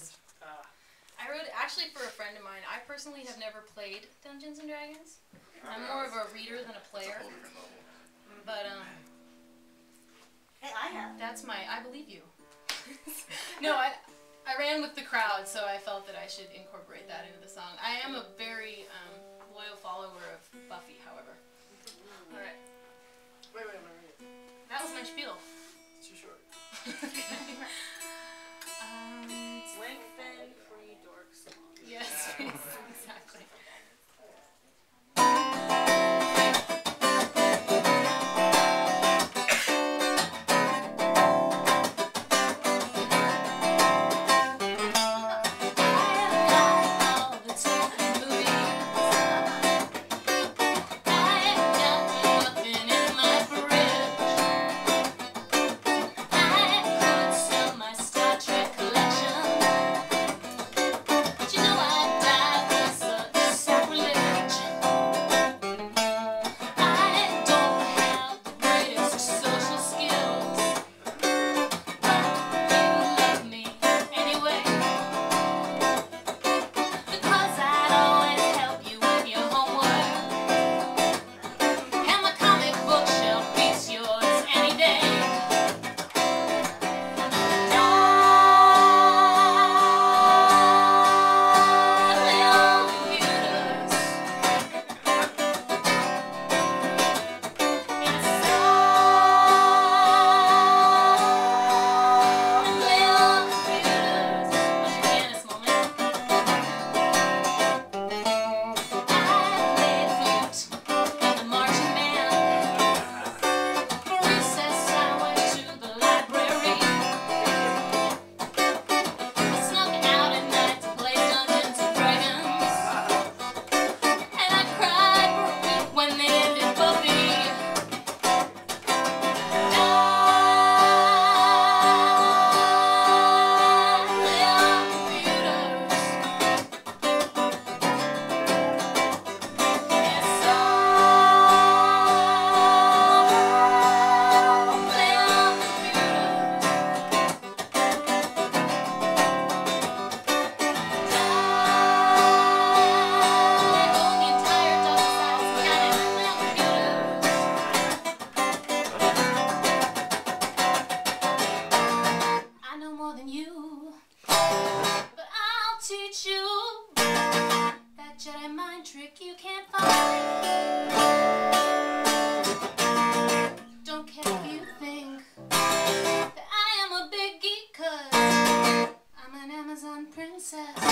Dragons. Ah. I wrote actually for a friend of mine. I personally have never played Dungeons and Dragons. I'm more of a reader than a player. But um, Hey, I have. that's my. I believe you. no, I I ran with the crowd, so I felt that I should incorporate that into the song. I am a very um, loyal follower of Buffy, however. All right, Wait, wait, wait, wait. that was my spiel. It's too short. um, Mind trick you can't find. Don't care if you think that I am a big geek, cause I'm an Amazon princess.